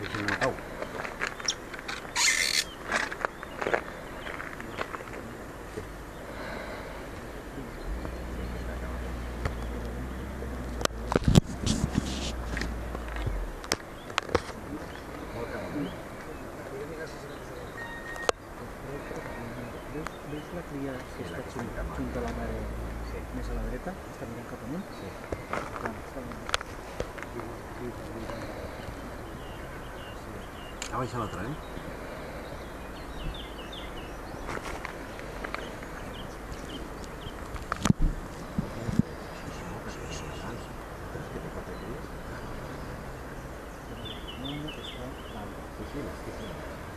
Oh. la cría que sí, está junto, a la madre, sí. més a la dreta, està mirant cap amunt? Sí. Clar, està mirant. Baixat el tren? No, no, que està dalt.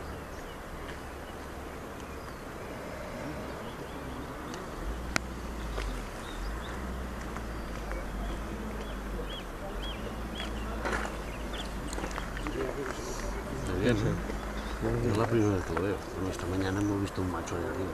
Bien, ¿no? Es la primera vez que lo veo. Bueno, esta mañana hemos visto un macho allá arriba.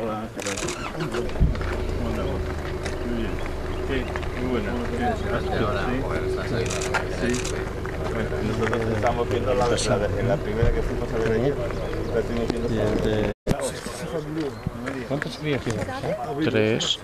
Hola, ¿qué tal? ¿Cómo andamos? Muy bien. Sí, muy buena. Sí, sí. Sí. Bueno, Nosotros estamos viendo la, la, la, primera que fuimos a ver ayer. Estuvimos ¿Cuántos sería que Tres.